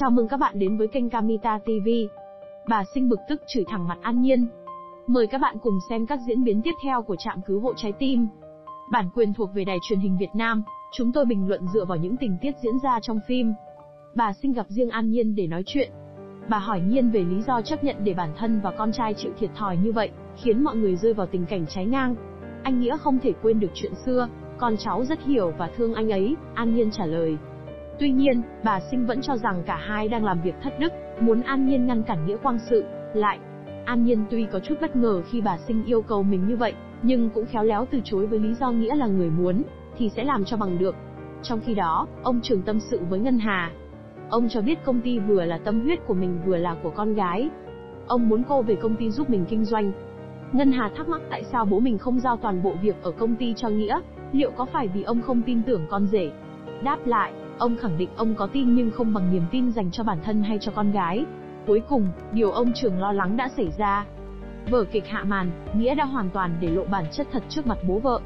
Chào mừng các bạn đến với kênh Kamita TV. Bà sinh bực tức chửi thẳng mặt An Nhiên. Mời các bạn cùng xem các diễn biến tiếp theo của trạm cứu hộ trái tim. Bản quyền thuộc về đài truyền hình Việt Nam, chúng tôi bình luận dựa vào những tình tiết diễn ra trong phim. Bà sinh gặp riêng An Nhiên để nói chuyện. Bà hỏi Nhiên về lý do chấp nhận để bản thân và con trai chịu thiệt thòi như vậy, khiến mọi người rơi vào tình cảnh trái ngang. Anh Nghĩa không thể quên được chuyện xưa, con cháu rất hiểu và thương anh ấy, An Nhiên trả lời. Tuy nhiên, bà Sinh vẫn cho rằng cả hai đang làm việc thất đức, muốn An Nhiên ngăn cản Nghĩa Quang sự. Lại, An Nhiên tuy có chút bất ngờ khi bà Sinh yêu cầu mình như vậy, nhưng cũng khéo léo từ chối với lý do Nghĩa là người muốn, thì sẽ làm cho bằng được. Trong khi đó, ông Trường tâm sự với Ngân Hà. Ông cho biết công ty vừa là tâm huyết của mình vừa là của con gái. Ông muốn cô về công ty giúp mình kinh doanh. Ngân Hà thắc mắc tại sao bố mình không giao toàn bộ việc ở công ty cho Nghĩa, liệu có phải vì ông không tin tưởng con rể? Đáp lại, Ông khẳng định ông có tin nhưng không bằng niềm tin dành cho bản thân hay cho con gái. Cuối cùng, điều ông Trường lo lắng đã xảy ra. Vở kịch hạ màn, Nghĩa đã hoàn toàn để lộ bản chất thật trước mặt bố vợ.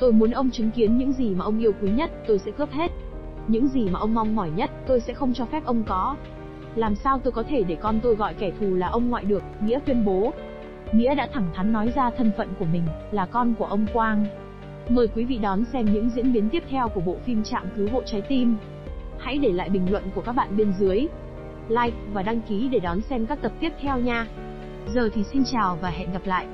Tôi muốn ông chứng kiến những gì mà ông yêu quý nhất, tôi sẽ cướp hết. Những gì mà ông mong mỏi nhất, tôi sẽ không cho phép ông có. Làm sao tôi có thể để con tôi gọi kẻ thù là ông ngoại được, Nghĩa tuyên bố. Nghĩa đã thẳng thắn nói ra thân phận của mình, là con của ông Quang. Mời quý vị đón xem những diễn biến tiếp theo của bộ phim Trạm cứu hộ trái tim. Hãy để lại bình luận của các bạn bên dưới. Like và đăng ký để đón xem các tập tiếp theo nha. Giờ thì xin chào và hẹn gặp lại.